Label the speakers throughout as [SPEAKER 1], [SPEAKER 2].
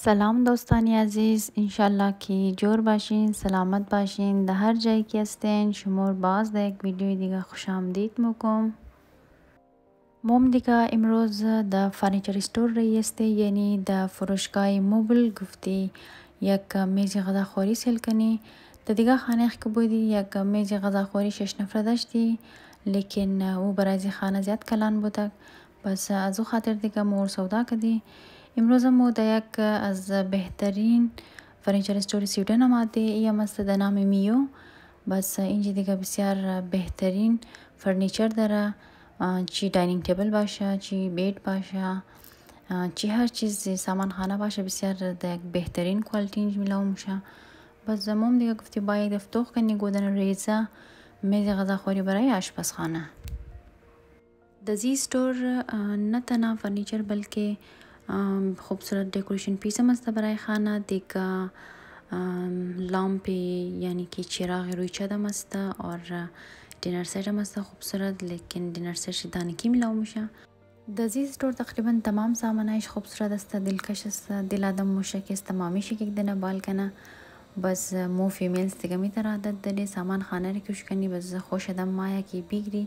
[SPEAKER 1] سلام دوستان عزیز انشالله که جور باشین سلامت باشین د هر جای کې استین شمور باز د یک ویدیو دیگه خوش آمدید میکنم موم دیگه امروز د فرنیچر استور رئیسته یعنی د فروشگاه موبل گفتی یک میز غذاخوری سیل کنی د دیگه خانه که بودی یک میز غذاخوری شش نفره داشتی لیکن او برای خانه زیاد کلان بودک بس ازو خاطر دی که مور سودا کدی امروز هم مو دایک از بهترین فرنیچر استوری سویدن آماده ای هم است در نام میو بس اینجا دیگه بسیار بهترین فرنیچر داره چی داینینگ تیبل باشه چی بیت باشه چی هر چیز سامان خانه باشه بسیار در بهترین کوالتی اینج میلاو میشه بس زموم دیگه گفتی با یک دفتوخ کنی گودن ریزه میز غذا خوری برای آشپزخانه د زی سټور نه تنها فرنیچر بلکې خوبصورت ډیکوریشن پیس هم است برای خانه دیگه لامپ یعنی که چراغ روی چدم است اور ډینر سیټ هم است خوبصورت لیکن ډینر سیټ شدان کی ملاو میشه د زی سټور تقریبا تمام سامانایش خوبصورت است دلکش است دل آدم موشه که استمامی شی یک دنه بال کنه بس مو فیمیلز دیگه می تر عادت دلی سامان خانه ری کش کنی بس خوش آدم مایا کی بیگری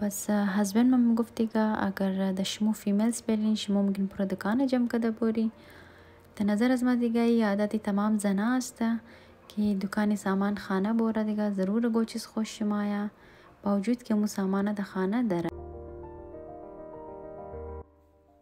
[SPEAKER 1] بس هسبند مم گفتی گا اگر د شمو فیمیل سپیلین شمو مگین پرو دکان جم کده بوری ته نظر از ما دیگای عادت تمام زنا است که دکان سامان خانه بورا دیگا ضرور گو چیز خوش شمایا باوجود که مو سامانا د خانه در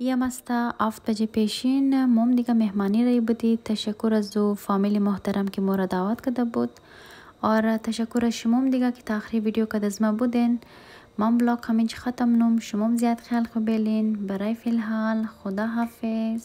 [SPEAKER 1] يه مسته اف تجه پيشين موم ديکه مهماني رئي بوتي تشکر از دو فاميلي محترم که مورا دعوت کده بود اور تشکر از شموم ديکه که تا اخري ويډيو کده زمه بودين من بلاګ همينچ ختم نوم شموم زيات خيال خو بيلين برئي فی الحال خدا حافظ.